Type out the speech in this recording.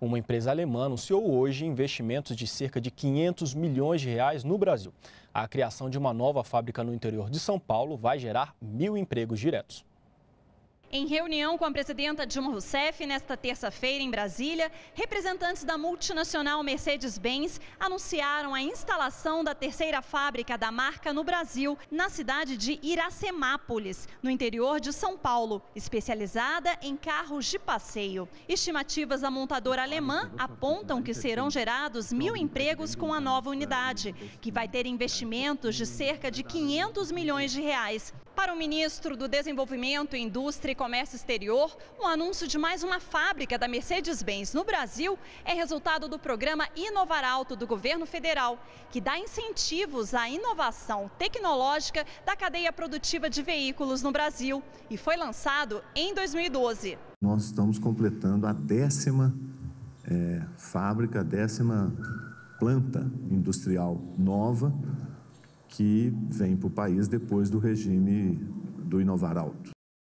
Uma empresa alemã anunciou hoje investimentos de cerca de 500 milhões de reais no Brasil. A criação de uma nova fábrica no interior de São Paulo vai gerar mil empregos diretos. Em reunião com a presidenta Dilma Rousseff nesta terça-feira em Brasília, representantes da multinacional Mercedes-Benz anunciaram a instalação da terceira fábrica da marca no Brasil, na cidade de Iracemápolis, no interior de São Paulo, especializada em carros de passeio. Estimativas da montadora alemã apontam que serão gerados mil empregos com a nova unidade, que vai ter investimentos de cerca de 500 milhões de reais. Para o ministro do Desenvolvimento, Indústria e Comércio Exterior, o anúncio de mais uma fábrica da Mercedes-Benz no Brasil é resultado do programa Inovar Alto do governo federal, que dá incentivos à inovação tecnológica da cadeia produtiva de veículos no Brasil e foi lançado em 2012. Nós estamos completando a décima é, fábrica, a décima planta industrial nova que vem para o país depois do regime do Inovar Alto.